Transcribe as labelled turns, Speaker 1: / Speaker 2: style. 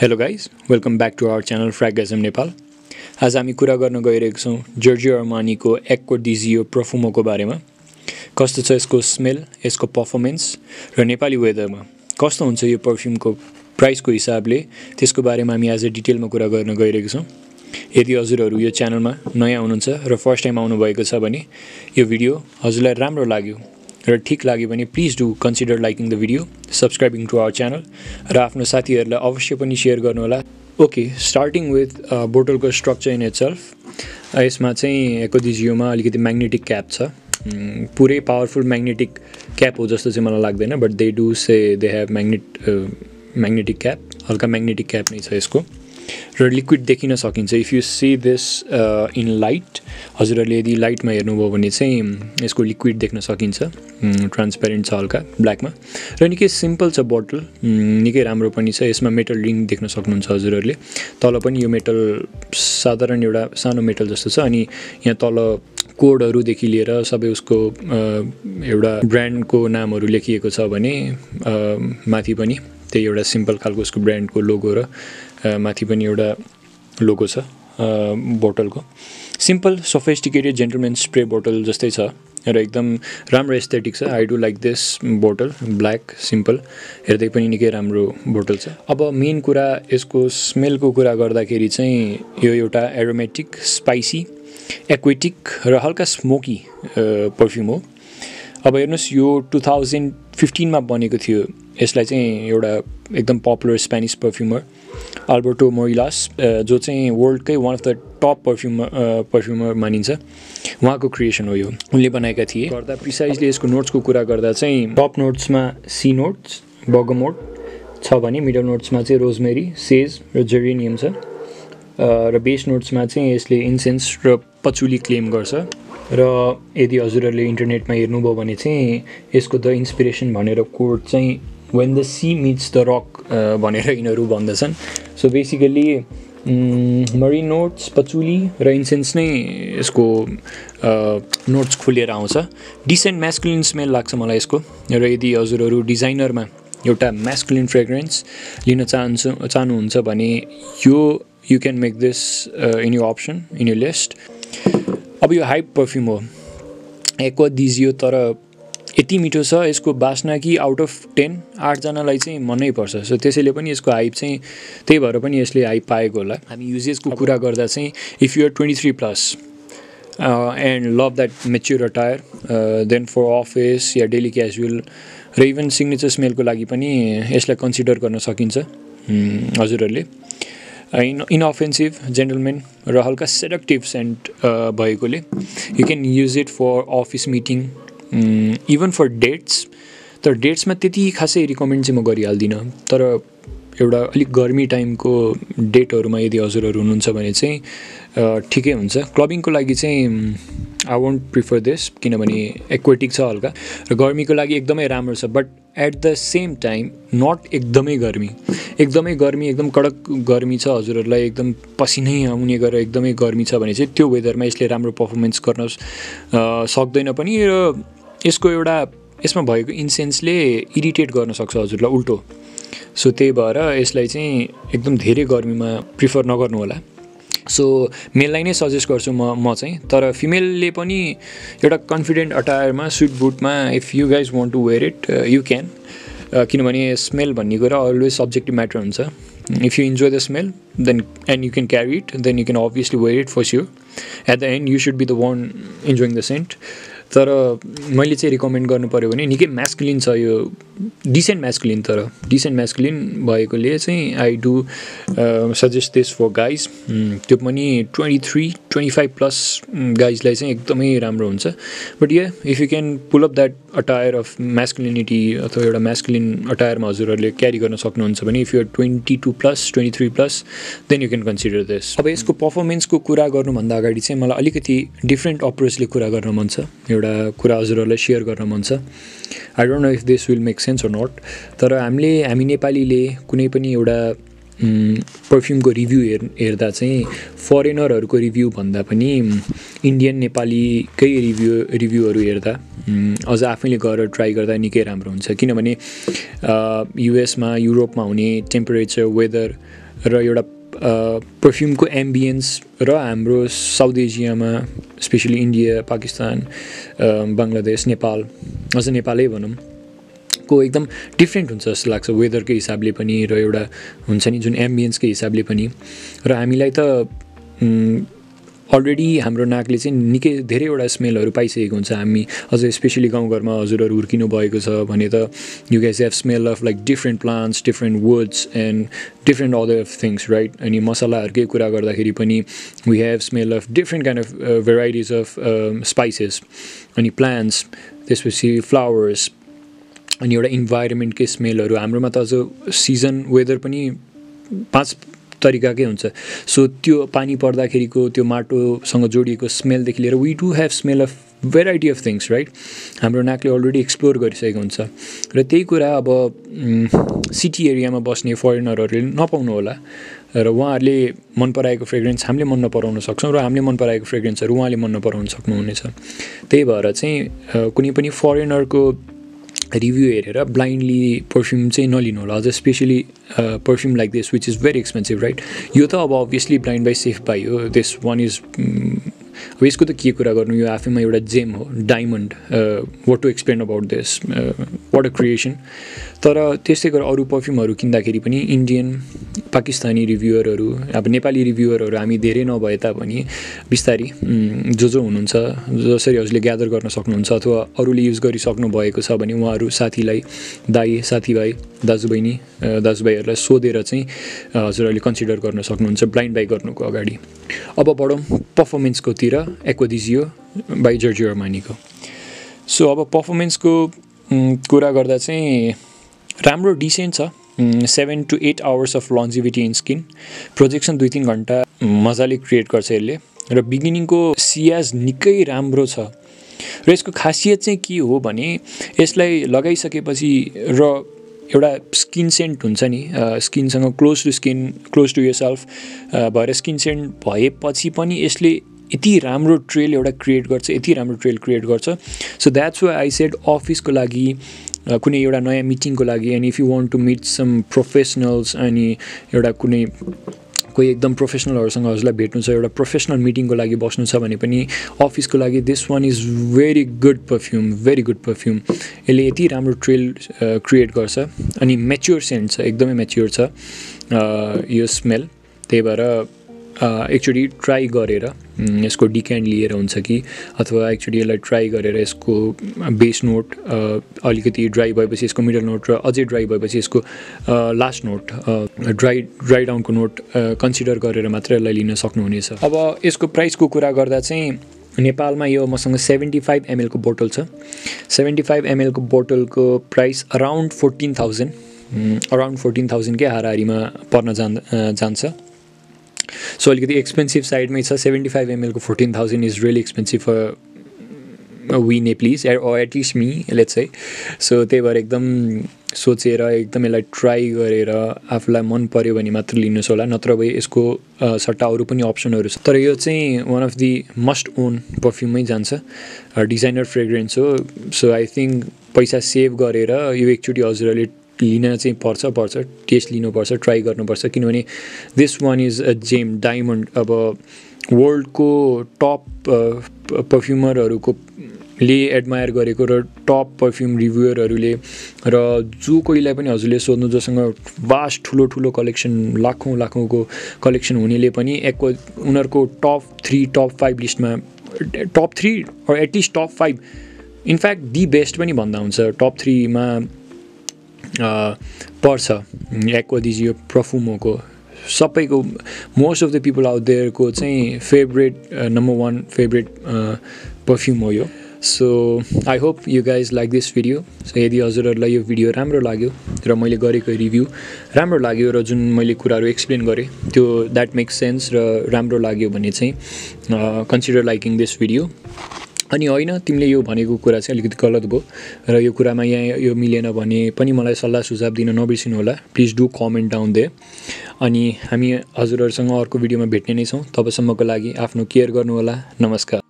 Speaker 1: Hello guys welcome back to our channel फ्रेगेजम Nepal आज हामी कुरा गर्न गइरहेको छौँ जर्जियो अर्मानीको एक्को डिजियो प्रफुमोको बारेमा। कस्तो छ यसको स्मेल यसको पर्फर्मेन्स र नेपाली वेदरमा कस्तो हुन्छ यो पर्फ्युमको प्राइसको हिसाबले? त्यसको बारेमा हामी आज डिटेलमा कुरा गर्न गइरहेको छौँ। यदि हजुरहरू यो च्यानलमा नयाँ हुनुहुन्छ र फर्स्ट टाइम आउनुभएको छ भने यो भिडियो हजुरलाई राम्रो लाग्यो र ठिक लाग्यो भने please do consider liking the video subscribing to our channel र आफ्नो साथीहरूलाई अवश्य पनि सेयर गर्नुहोला। ओके स्टार्टिङ विथ बोटलको स्ट्रक्चर इन इट सेल्फ यसमा चाहिँ एकोदिजियोमा अलिकति म्याग्नेटिक क्याप छ। पुरै पावरफुल म्याग्नेटिक क्याप हो जस्तो चाहिँ मलाई लाग्दैन but they do say they have magnet magnetic cap हल्का म्याग्नेटिक क्याप नै छ यसको। र लिक्विड देखिन सकिन्छ. If you see this in light हजुरहरूले यदि लाइटमा हेर्नुभयो भने चाहिँ यसको लिक्विड देख्न सकिन्छ. ट्रान्सपेरेन्ट छ हल्का ब्ल्याकमा र निकै सिम्पल छ बोटल निकै राम्रो पनि छ. यसमा मेटल रिङ देख्न सक्नुहुन्छ हजुरहरूले. तल पनि यो मेटल साधारण एउटा सानो मेटल जस्तो छ अनि यहाँ तल कोडहरूदेखि लिएर सबै उसको एउटा ब्रान्डको नामहरू लेखिएको छ भने माथि पनि त्यही एउटा सिम्पल खालको उसको ब्रान्डको लोगो र माथि पनि एउटा लोगो छ बोटलको simple sophisticated gentlemen spray bottle जस्तै छ र एकदम राम्रो एस्थेटिक छ। I do like this bottle black simple हेर्दै पनि निकै राम्रो बोटल छ। अब मेन कुरा यसको स्मेलको कुरा गर्दाखेरि चाहिँ यो एउटा एरोमेटिक स्पाइसी एक्वेटिक र हल्का स्मोकी पर्फ्युम हो। अब हेर्नुहोस् यो टु थाउजन्ड फिफ्टिनमा बनेको थियो। यसलाई चाहिँ एउटा एकदम popular Spanish perfumer Alberto Morillas जो चाहिँ वर्ल्डकै one of the top perfumer perfumer मानिन्छ उहाँको क्रिएसन हो यो। उनले बनाएका थिए। गर्दा प्रिसाइजली यसको नोट्सको कुरा गर्दा चाहिँ टप नोट्समा सी नोट्स बगमोट छ भने मिडल नोट्समा चाहिँ रोजमेरी सेज र जेरेनियम छ। र बेस नोट्समा चाहिँ यसले इन्सेन्स र पचुली क्लेम गर्छ। र यदि हजुरहरूले इन्टरनेटमा हेर्नुभयो भने चाहिँ यसको द इन्सपिरेसन भनेर कोड चाहिँ when the sea meets the rock भनेर यिनीहरू भन्दछन्. So basically marine notes patchouli र इन्सेन्स नै यसको नोट्स खुलेर आउँछ. डिसेन्ट म्यास्कुलिन स्मेल लाग्छ मलाई यसको. र यदि हजुरहरू डिजाइनरमा एउटा म्यास्कुलिन फ्रेग्रेन्स लिन चाहन्छु चाहनुहुन्छ भने यो you can make this in your option in your list अब यो हाइप पर्फ्युम हो. एक्वा दिजियो तर यति मिठो छ यसको बास्ना कि आउट अफ टेन आठजनालाई चाहिँ मनै पर्छ। सो त्यसैले पनि यसको हाइप चाहिँ त्यही भएर पनि यसले हाइप पाएको होला। हामी युजेसको कुरा गर्दा चाहिँ if you're twenty three plus and love that mature attire then for office yeah daily casual र इभन सिग्नेचर स्मेलको लागि पनि यसलाई कन्सिडर गर्न सकिन्छ। हजुरहरूले। इन इनअफेन्सिभ जेन्टलमेन र हल्का सेडक्टिभ सेन्ट भएकोले you can use it for office meeting even for dates तर डेट्समा त्यति खासै रिकमेन्ड चाहिँ म गरिहाल्दिनँ। तर एउटा अलिक गर्मी टाइमको डेटहरूमा यदि हजुरहरू हुनुहुन्छ भने चाहिँ ठिकै हुन्छ। क्लबिङको लागि चाहिँ आई वन्ट प्रिफर दिस किनभने एक्वेटिक छ हल्का। र गर्मीको लागि एकदमै राम्रो छ। But at the same time not एकदमै गर्मी। एकदमै गर्मी एकदम कडक गर्मी छ हजुरहरूलाई। एकदम पसिनै आउने गरेर एकदमै गर्मी छ भने चाहिँ त्यो वेदरमा यसले राम्रो पर्फर्मेन्स गर्न सक्दैन पनि। र यसको एउटा यसमा भएको इन्सेन्सले इरिटेट गर्न सक्छ हजुरलाई उल्टो। सो त्यही भएर यसलाई चाहिँ एकदम धेरै गर्मीमा प्रिफर नगर्नु होला। सो मेललाई नै सजेस्ट गर्छु म म चाहिँ। तर फिमेलले पनि एउटा कन्फिडेन्ट अटायरमा sweet बुटमा if you guys want to wear it you can किनभने स्मेल भन्ने कुरा अलवेज सब्जेक्टिभ म्याटर हुन्छ। If you enjoy the smell then and you can carry it then you can obviously wear it for sure at the end you should be the one enjoying the scent तर मैले चाहिँ recommend गर्नु पऱ्यो भने निकै masculine छ यो decent masculine तर डिसेन्ट म्यास्कुलिन भएकोले चाहिँ I do suggest this for guys त्यो पनि twenty three twenty five plus गाइजलाई चाहिँ एकदमै राम्रो हुन्छ. But ya if you can pull up that attire of masculinity अथवा एउटा म्यास्कुलिन अटायरमा हजुरहरूले क्यारी गर्न सक्नुहुन्छ भने if you're twenty two plus twenty three plus then you can consider this अब यसको पर्फर्मेन्सको कुरा गर्नुभन्दा अगाडि चाहिँ मलाई अलिकति डिफ्रेन्ट अप्रोचले कुरा गर्न मन छ. एउटा कुरा हजुरहरूलाई सेयर गर्न मन छ. I don't know if this will make sense or not तर हामीले हामी नेपालीले कुनै पनि एउटा पर्फ्युमको रिभ्यू हेर् हेर्दा चाहिँ फरेनरहरूको रिभ्यू भन्दा पनि इन्डियन नेपालीकै रिभ्यू रिभ्यूहरू हेर्दा अझ आफैले गएर ट्राई गर्दा निकै राम्रो हुन्छ। किनभने युएसमा युरोपमा हुने टेम्परेचर वेदर र एउटा पर्फ्युमको एम्बियन्स र हाम्रो साउथ एसियामा स्पेसली इन्डिया पाकिस्तान बङ्गलादेश नेपाल अझ नेपालै भनौँ। को एकदम डिफ्रेन्ट हुन्छ जस्तो लाग्छ वेदरकै हिसाबले पनि र एउटा हुन्छ नि जुन एम्बियन्सकै हिसाबले पनि। र हामीलाई त अलरेडी हाम्रो नाकले चाहिँ निकै धेरैवटा स्मेलहरू पाइसकेको हुन्छ। हामी अझ स्पेसली गाउँघरमा हजुरहरू हुर्किनु भएको छ भने त you guys have smell of like different plants different woods and different other things right अनि मसलाहरूकै कुरा गर्दाखेरि पनि we have smell of different kind of varieties of spices अनि प्लान्ट्स त्यसपछि फ्लावर्स अनि एउटा इन्भाइरोमेन्टकै स्मेलहरू हाम्रोमा त अझ सिजन वेदर पनि पाँच तरिकाकै हुन्छ। सो त्यो पानी पर्दाखेरिको त्यो माटोसँग जोडिएको स्मेलदेखि लिएर we do have smell of variety of things right हाम्रो नाकले अलरेडी एक्सप्लोर गरिसकेको हुन्छ। र त्यही कुरा अब सिटी एरियामा बस्ने फरेनरहरूले नपाउनु होला। र उहाँहरूले मन पराएको फ्रेग्रेन्स हामीले मन नपराउन सक्छौँ र हामीले मन पराएको फ्रेग्रेन्सहरू उहाँले मन नपराउन सक्नुहुनेछ। त्यही भएर चाहिँ कुनै पनि फरेनरको रिभ्यू हेरेर ब्लाइन्डली पर्फ्युम चाहिँ नलिनु होला अझ specially perfume like this which is very expensive right यो त अब obviously blind buy safe buy हो। दिस वान इज अब यसको त के कुरा गर्नु यो आफैमा एउटा जेम हो diamond what to explain about this what a creation तर त्यस्तै गरेर अरू पर्फ्युमहरू किन्दाखेरि पनि इन्डियन पाकिस्तानी रिभ्युवरहरू अब नेपाली रिभ्युवरहरू हामी धेरै नभए तापनि बिस्तारी जो जो हुनुहुन्छ जसरी हजुरले ग्यादर गर्न सक्नुहुन्छ अथवा अरूले युज गरिसक्नु भएको छ भने उहाँहरू साथीलाई दाई साथीभाइ दाजुबहिनी दाजुभाइहरूलाई सोधेर चाहिँ हजुरहरूले कन्सिडर गर्न सक्नुहुन्छ ब्लाइन्ड बाई गर्नुको अगाडि अब बढौँ पर्फर्मेन्सकोतिर एक्वदिजियो बाई जर्जियो मानीको सो अब पर्फर्मेन्सको कुरा गर्दा चाहिँ राम्रो डिसेन्ट छ seven to eight hours of longevity in skin projection दुई तिन घन्टा मजाले क्रिएट गर्छ यसले र बिगिनिङको सियाज निकै राम्रो छ र यसको खासियत चाहिँ के हो भने यसलाई लगाइसकेपछि र एउटा स्किन सेन्ट हुन्छ नि स्किनसँग close to skin close to yourself भएर स्किन सेन्ट भएपछि पनि यसले यति राम्रो ट्रेल एउटा क्रिएट गर्छ यति राम्रो ट्रेल क्रिएट गर्छ. So that's what I said अफिसको लागि कुनै एउटा नयाँ मिटिङको लागि अनि if you want to meet some professionals अनि एउटा कुनै कोही एकदम प्रोफेसनलहरूसँग हजुरलाई भेट्नु छ एउटा प्रोफेसनल मिटिङको लागि बस्नु छ भने पनि अफिसको लागि this one is very good perfume very good perfume यसले यति राम्रो ट्रेल क्रिएट गर्छ अनि मेच्योर सेन्ट छ एकदमै मेच्योर छ यो स्मेल त्यही भएर एकचोटि ट्राई गरेर यसको डिक्यान्ड लिएर हुन्छ कि अथवा एक्चुली यसलाई ट्राई गरेर यसको बेस नोट अलिकति ड्राई भएपछि यसको मिडल नोट र अझै ड्राई भएपछि यसको लास्ट नोट ड्राई ड्राई डाउनको नोट कन्सिडर गरेर मात्र यसलाई लिन सक्नुहुनेछ। अब यसको प्राइसको कुरा गर्दा चाहिँ नेपालमा यो मसँग सेभेन्टी फाइभ एमएलको बोटल छ। सेभेन्टी फाइभ एमएलको बोटलको price around fourteen thousand around fourteen थाउजन्डकै हाराहारीमा पर्न जान् जान्छ। सो अलिकति एक्सपेन्सिभ साइडमै छ seventy five एमएलको fourteen thousand is really expensive for we Nepalese or at least me let's चाहिँ सो त्यही भएर एकदम सोचेर एकदम यसलाई ट्राई गरेर आफूलाई मन पऱ्यो भने मात्र लिनुहोस् होला नत्र भए यसको सट्टा अरू पनि अप्सनहरू छ। तर यो चाहिँ one of the must own पर्फ्युमै जान्छ। डिजाइनर फ्रेग्रेन्स हो। सो आई थिङ्क पैसा सेभ गरेर यो एकचोटि हजुरहरूले लिन चाहिँ पर्छ पर्छ टेस्ट लिनुपर्छ ट्राई गर्नुपर्छ। किनभने this one is a gem diamond अब वर्ल्डको टप पर्फ्युमरहरूको ले एडमायर गरेको र टप पर्फ्युम रिभ्युवरहरूले र जो कोहीलाई पनि हजुरले सोध्नु जोसँग भास्ट ठुलो ठुलो कलेक्सन लाखौँ लाखौँको कलेक्सन हुनेले पनि एक उनीहरूको टप थ्री टप फाइभ लिस्टमा top three at least top five in fact the best पनि भन्दा हुन्छ। टप थ्रीमा पर्छ। एक्वादिजियो प्रफुमोको। सबैको most of the people out देयरको चाहिँ favourite number one favourite perfume हो यो। So I hope you guys like this video so यदि हजुरहरूलाई यो भिडियो राम्रो लाग्यो र मैले गरेको रिभ्यू राम्रो लाग्यो र जुन मैले कुराहरू एक्सप्लेन गरेँ त्यो द्याट मेक्स सेन्स र राम्रो लाग्यो भने चाहिँ कन्सिडर लाइकिङ दिस भिडियो अनि होइन तिमीले यो भनेको कुरा चाहिँ अलिकति गलत भयो र यो कुरामा यहाँ यो मिलेन भने पनि मलाई सल्लाह सुझाव दिन नबिर्सिनु होला please do comment down there अनि हामी हजुरहरूसँग अर्को भिडियोमा भेट्ने नै छौँ। तबसम्मको लागि आफ्नो केयर गर्नुहोला। नमस्कार।